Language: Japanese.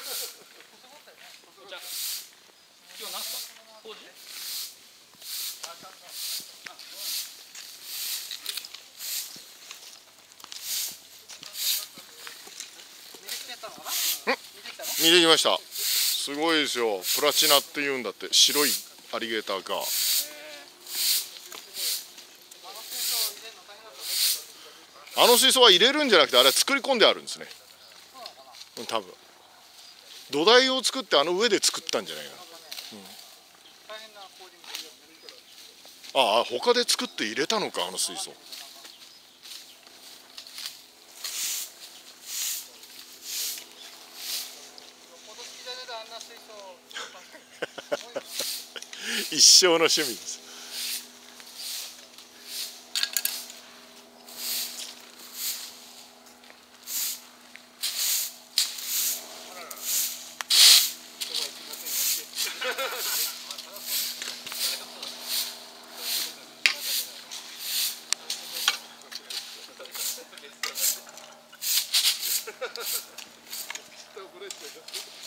今日何すか工事見てきました。すごいですよ。プラチナって言うんだって白いアリゲーターが。あの水槽は入れるんじゃなくてあれは作り込んであるんですね。多分。土台を作ってあの上で作ったんじゃないか。な、うん、ああ他で作って入れたのかあの水槽。一生の趣味です倒れてる。